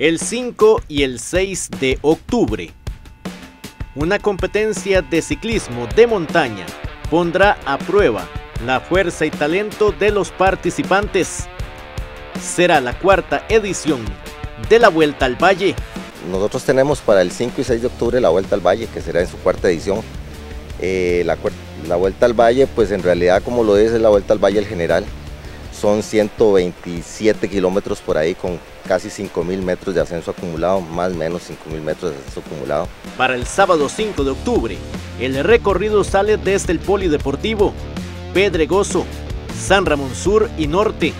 el 5 y el 6 de octubre. Una competencia de ciclismo de montaña pondrá a prueba la fuerza y talento de los participantes. Será la cuarta edición de la Vuelta al Valle. Nosotros tenemos para el 5 y 6 de octubre la Vuelta al Valle, que será en su cuarta edición. Eh, la, Vuelta al Valle, pues en realidad como lo es, es la Vuelta al Valle general. Son 127 kilómetros por ahí con casi 5.000 metros de ascenso acumulado, más o menos 5.000 metros de ascenso acumulado. Para el sábado 5 de octubre, el recorrido sale desde el Polideportivo, Pedregoso, San Ramón Sur y Norte,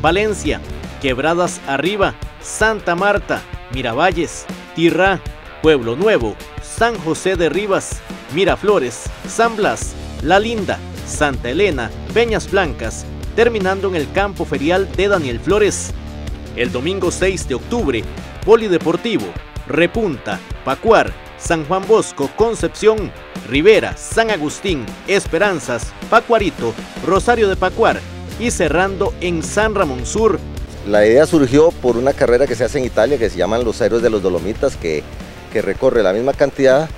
Valencia, Quebradas Arriba, Santa Marta, Miravalles, Tirrá, Pueblo Nuevo, San José de Rivas, Miraflores, San Blas, La Linda, Santa Elena, Peñas Blancas, terminando en el campo ferial de Daniel Flores. El domingo 6 de octubre, Polideportivo, Repunta, Pacuar, San Juan Bosco, Concepción, Rivera, San Agustín, Esperanzas, Pacuarito, Rosario de Pacuar y cerrando en San Ramón Sur, la idea surgió por una carrera que se hace en Italia que se llaman los Héroes de los Dolomitas, que, que recorre la misma cantidad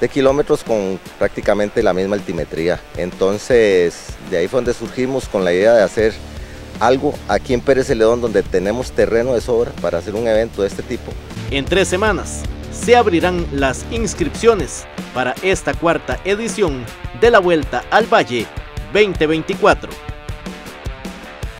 de kilómetros con prácticamente la misma altimetría. Entonces, de ahí fue donde surgimos con la idea de hacer algo aquí en Pérez Celedón donde tenemos terreno de sobra para hacer un evento de este tipo. En tres semanas se abrirán las inscripciones para esta cuarta edición de la Vuelta al Valle 2024.